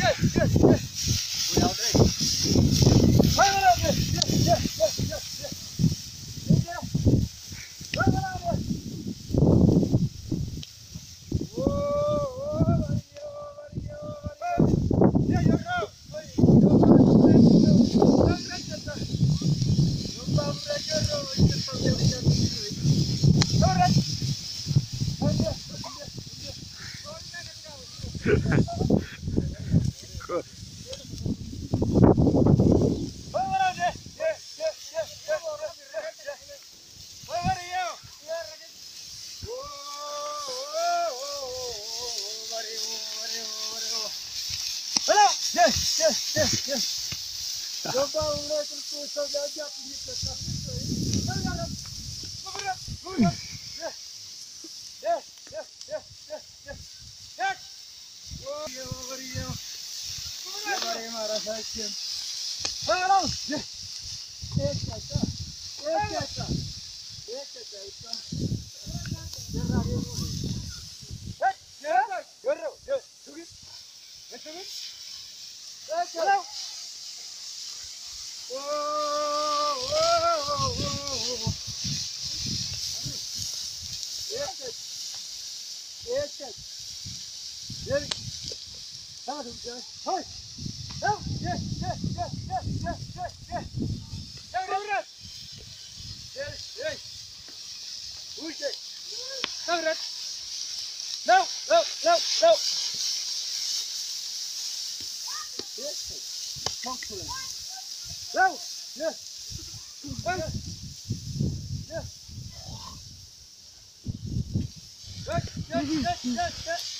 Yes, yes, yes! We all day. Saudade de aplica, tá? Vamos, vamos, vamos. Hello. Kottarra deebi. Harree deebi. Deebisi. Deebisi. Law. Yes, yes, yes. Yes. Oi, oi, yes. Hooray! Hooray! Yes, yes.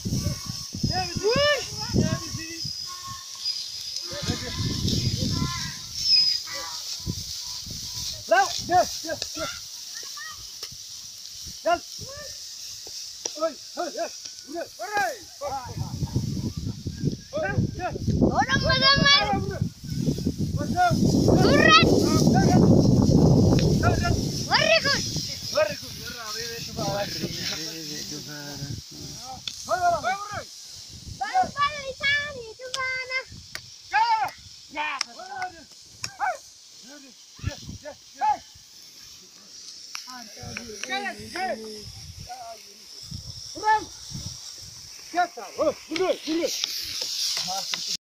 Đâu, đưa, đưa, đưa. Đâu. Ôi, hơi, hơi. Đưa, vào đây. Đâu, đưa. Đó nó mà ra mà. Vào đâu. gel, gel. Bırak. Gel tamam. Vurur, vurur.